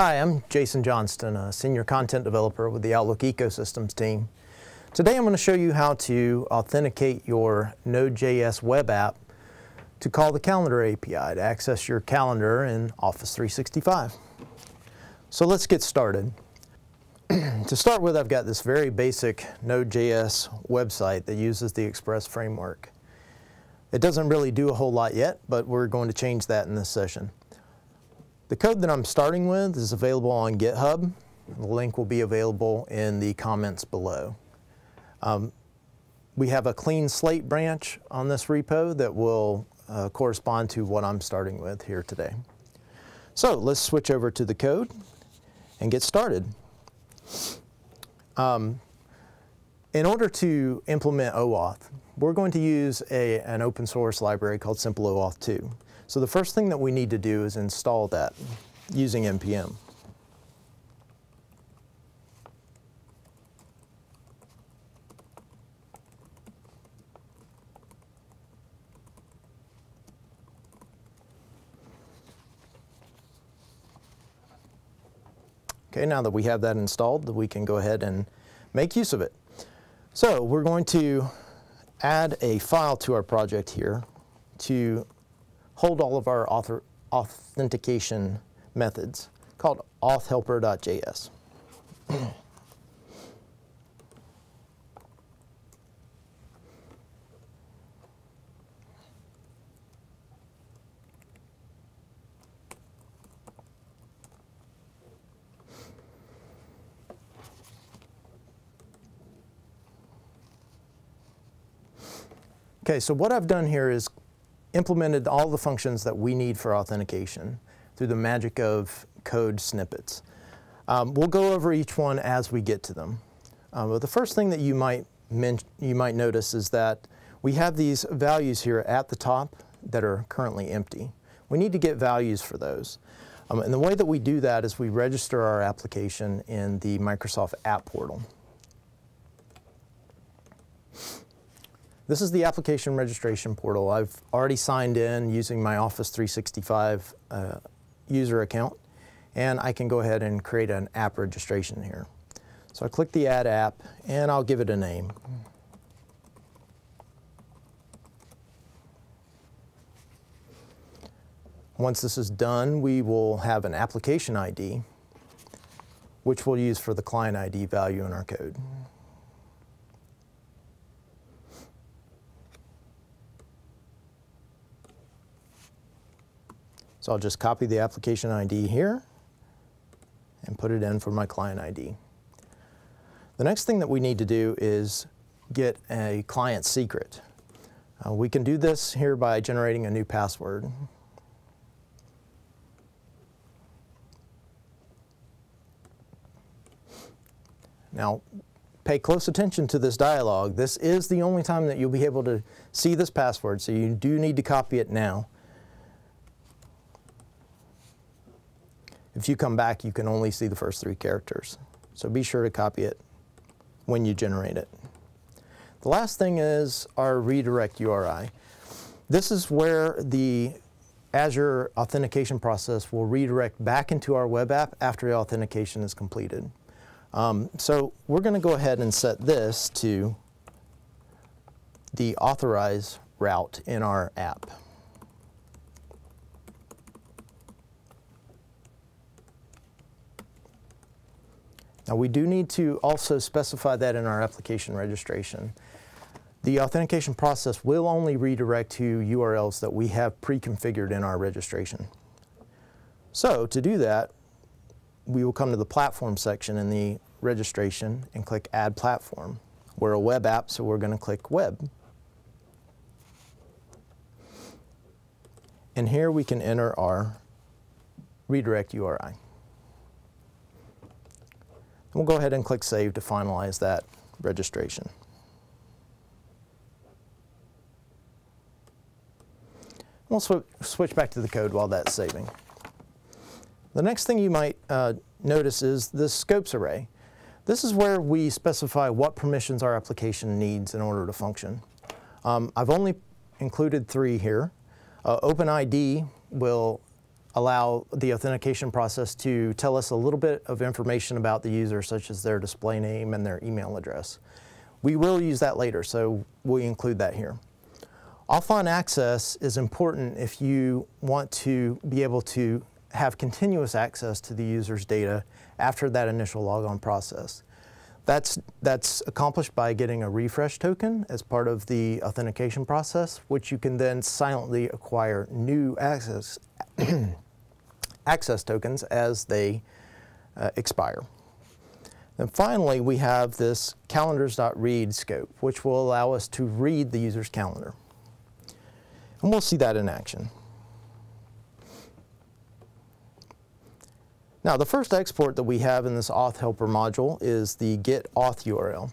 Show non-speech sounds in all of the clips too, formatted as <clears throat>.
Hi, I'm Jason Johnston, a senior content developer with the Outlook Ecosystems team. Today I'm going to show you how to authenticate your Node.js web app to call the Calendar API to access your calendar in Office 365. So let's get started. <clears throat> to start with, I've got this very basic Node.js website that uses the Express framework. It doesn't really do a whole lot yet, but we're going to change that in this session. The code that I'm starting with is available on GitHub. The link will be available in the comments below. Um, we have a clean slate branch on this repo that will uh, correspond to what I'm starting with here today. So let's switch over to the code and get started. Um, in order to implement OAuth, we're going to use a, an open source library called SimpleOAuth 2. So the first thing that we need to do is install that using npm. Okay, now that we have that installed, we can go ahead and make use of it. So we're going to add a file to our project here to hold all of our author authentication methods called authhelper.js. Okay, so what I've done here is implemented all the functions that we need for authentication through the magic of code snippets. Um, we'll go over each one as we get to them. Uh, but the first thing that you might, you might notice is that we have these values here at the top that are currently empty. We need to get values for those. Um, and the way that we do that is we register our application in the Microsoft App Portal. This is the application registration portal. I've already signed in using my Office 365 uh, user account, and I can go ahead and create an app registration here. So I click the Add App, and I'll give it a name. Once this is done, we will have an application ID, which we'll use for the client ID value in our code. I'll just copy the application ID here and put it in for my client ID. The next thing that we need to do is get a client secret. Uh, we can do this here by generating a new password. Now, pay close attention to this dialog. This is the only time that you'll be able to see this password, so you do need to copy it now. If you come back, you can only see the first three characters. So be sure to copy it when you generate it. The last thing is our redirect URI. This is where the Azure authentication process will redirect back into our web app after the authentication is completed. Um, so we're going to go ahead and set this to the authorize route in our app. Now we do need to also specify that in our application registration. The authentication process will only redirect to URLs that we have pre-configured in our registration. So to do that, we will come to the platform section in the registration and click add platform. We're a web app, so we're going to click web. And here we can enter our redirect URI. We'll go ahead and click Save to finalize that registration. We'll sw switch back to the code while that's saving. The next thing you might uh, notice is the scopes array. This is where we specify what permissions our application needs in order to function. Um, I've only included three here. Uh, OpenID will allow the authentication process to tell us a little bit of information about the user, such as their display name and their email address. We will use that later, so we include that here. Offline access is important if you want to be able to have continuous access to the user's data after that initial logon process. That's, that's accomplished by getting a refresh token as part of the authentication process, which you can then silently acquire new access, <clears throat> access tokens as they uh, expire. And finally, we have this calendars.read scope, which will allow us to read the user's calendar. And we'll see that in action. Now, the first export that we have in this auth helper module is the get auth URL.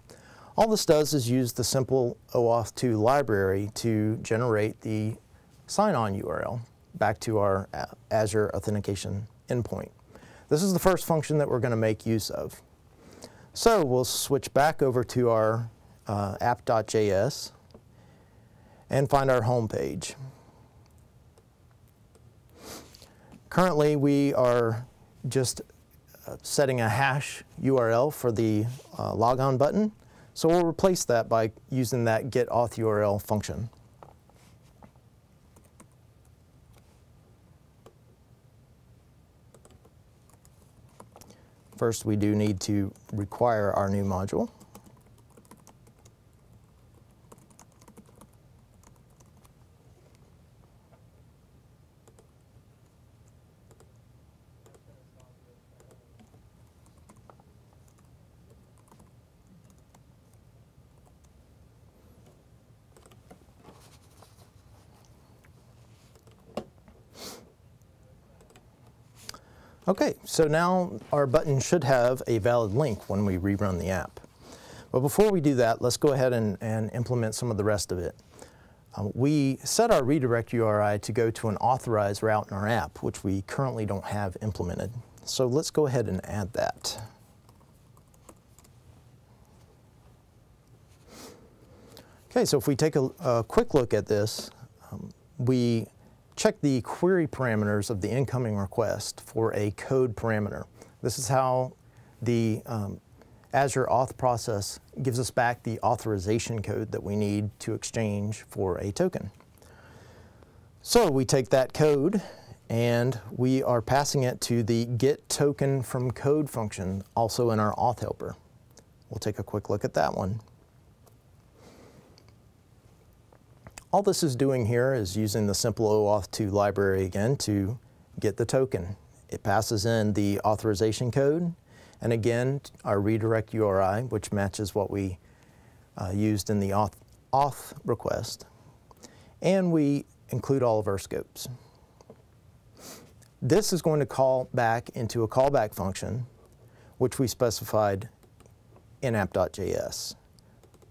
All this does is use the simple OAuth 2 library to generate the sign-on URL back to our Azure authentication endpoint. This is the first function that we're going to make use of. So we'll switch back over to our uh, app.js and find our home page. Currently, we are just uh, setting a hash URL for the uh, logon button. So we'll replace that by using that get auth URL function. First, we do need to require our new module. Okay, so now our button should have a valid link when we rerun the app. But before we do that, let's go ahead and, and implement some of the rest of it. Uh, we set our redirect URI to go to an authorized route in our app, which we currently don't have implemented. So let's go ahead and add that. Okay, so if we take a, a quick look at this, um, we check the query parameters of the incoming request for a code parameter. This is how the um, Azure auth process gives us back the authorization code that we need to exchange for a token. So we take that code and we are passing it to the get token from code function also in our auth helper. We'll take a quick look at that one. All this is doing here is using the simple OAuth 2 library again to get the token. It passes in the authorization code, and again, our redirect URI, which matches what we uh, used in the auth, auth request. And we include all of our scopes. This is going to call back into a callback function, which we specified in app.js,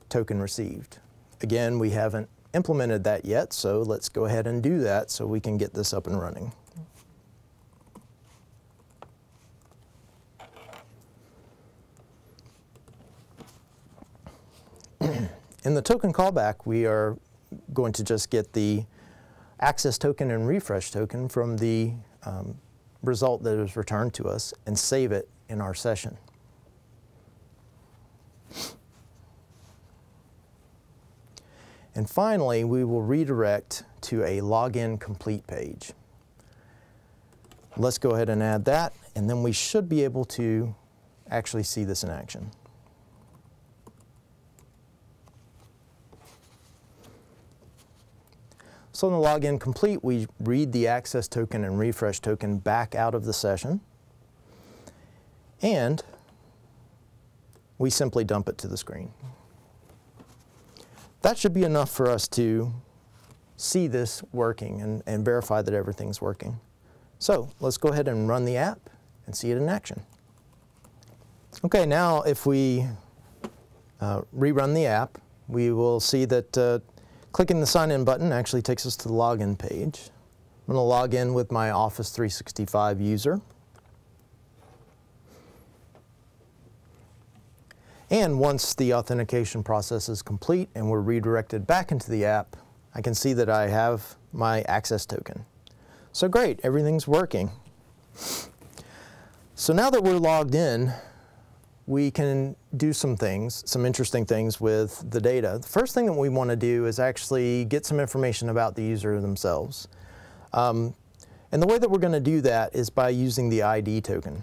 token received. Again, we haven't implemented that yet, so let's go ahead and do that so we can get this up and running. <clears throat> In the token callback, we are going to just get the access token and refresh token from the um, result that is returned to us and save it in our session. And finally, we will redirect to a login complete page. Let's go ahead and add that, and then we should be able to actually see this in action. So in the login complete, we read the access token and refresh token back out of the session, and we simply dump it to the screen. That should be enough for us to see this working and, and verify that everything's working. So let's go ahead and run the app and see it in action. Okay, now if we uh, rerun the app, we will see that uh, clicking the sign in button actually takes us to the login page. I'm going to log in with my Office 365 user. And once the authentication process is complete and we're redirected back into the app, I can see that I have my access token. So great, everything's working. So now that we're logged in, we can do some things, some interesting things with the data. The first thing that we want to do is actually get some information about the user themselves. Um, and the way that we're going to do that is by using the ID token.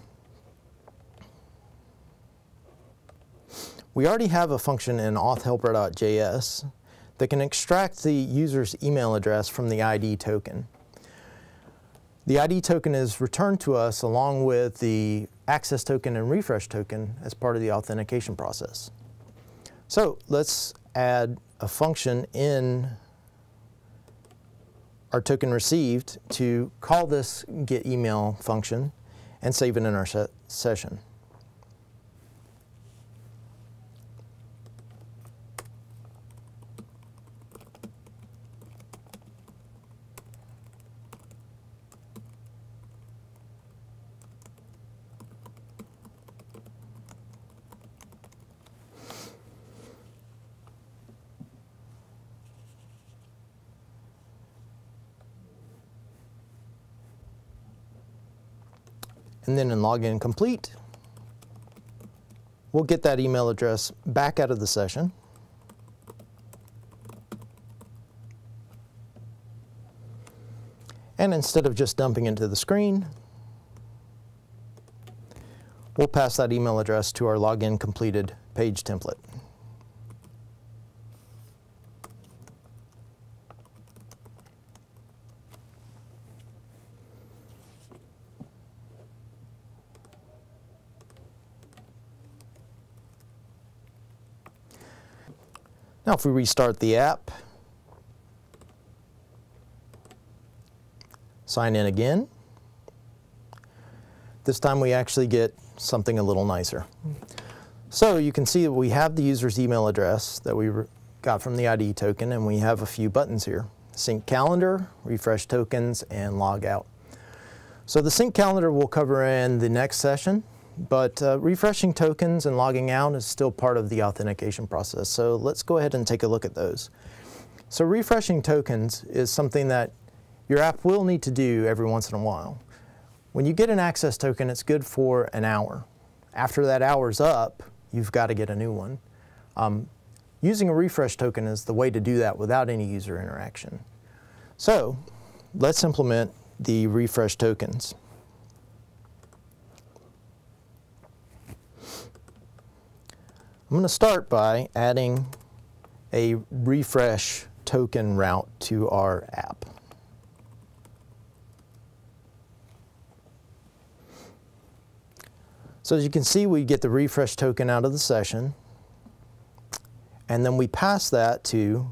We already have a function in authhelper.js that can extract the user's email address from the ID token. The ID token is returned to us along with the access token and refresh token as part of the authentication process. So let's add a function in our token received to call this get email function and save it in our session. And then in login complete, we'll get that email address back out of the session. And instead of just dumping into the screen, we'll pass that email address to our login completed page template. Now if we restart the app, sign in again, this time we actually get something a little nicer. So you can see that we have the user's email address that we got from the ID token and we have a few buttons here. Sync calendar, refresh tokens, and log out. So the sync calendar we'll cover in the next session. But uh, refreshing tokens and logging out is still part of the authentication process. So let's go ahead and take a look at those. So refreshing tokens is something that your app will need to do every once in a while. When you get an access token, it's good for an hour. After that hour's up, you've got to get a new one. Um, using a refresh token is the way to do that without any user interaction. So let's implement the refresh tokens. I'm going to start by adding a refresh token route to our app. So as you can see, we get the refresh token out of the session, and then we pass that to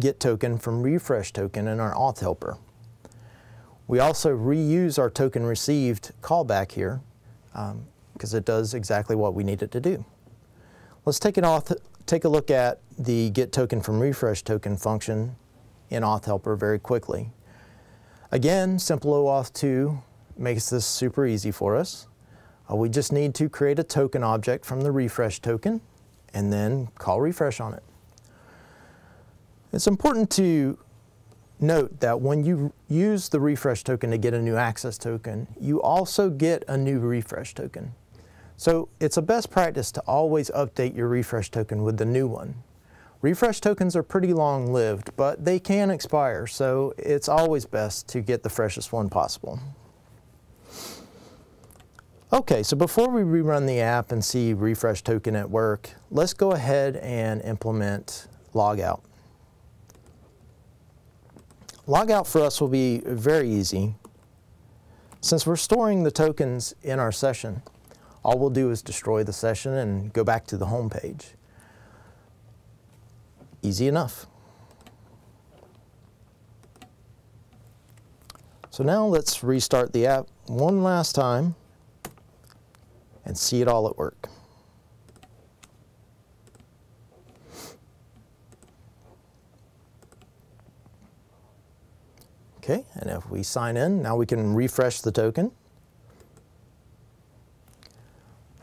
get token from refresh token in our auth helper. We also reuse our token received callback here because um, it does exactly what we need it to do. Let's take, an auth take a look at the get token from refresh token function in auth helper very quickly. Again, simple OAuth 2 makes this super easy for us. Uh, we just need to create a token object from the refresh token and then call refresh on it. It's important to note that when you use the refresh token to get a new access token, you also get a new refresh token. So it's a best practice to always update your refresh token with the new one. Refresh tokens are pretty long lived, but they can expire, so it's always best to get the freshest one possible. Okay, so before we rerun the app and see refresh token at work, let's go ahead and implement logout. Logout for us will be very easy since we're storing the tokens in our session all we'll do is destroy the session and go back to the home page. Easy enough. So now let's restart the app one last time and see it all at work. Okay, and if we sign in, now we can refresh the token.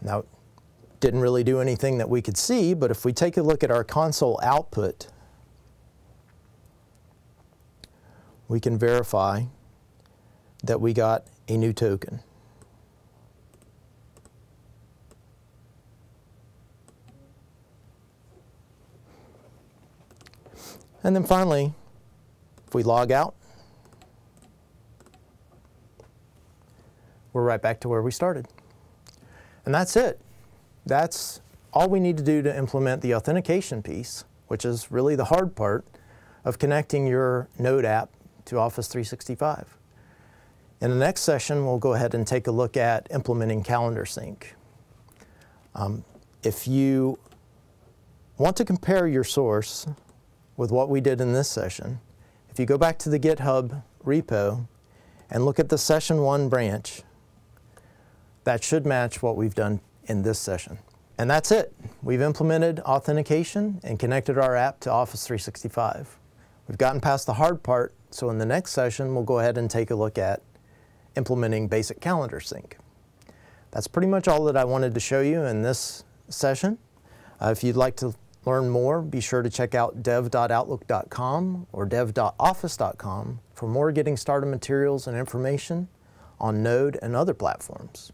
Now, didn't really do anything that we could see, but if we take a look at our console output, we can verify that we got a new token. And then finally, if we log out, we're right back to where we started. And that's it. That's all we need to do to implement the authentication piece, which is really the hard part of connecting your Node app to Office 365. In the next session, we'll go ahead and take a look at implementing Calendar Sync. Um, if you want to compare your source with what we did in this session, if you go back to the GitHub repo and look at the session one branch, that should match what we've done in this session. And that's it. We've implemented authentication and connected our app to Office 365. We've gotten past the hard part, so in the next session, we'll go ahead and take a look at implementing basic calendar sync. That's pretty much all that I wanted to show you in this session. Uh, if you'd like to learn more, be sure to check out dev.outlook.com or dev.office.com for more getting started materials and information on Node and other platforms.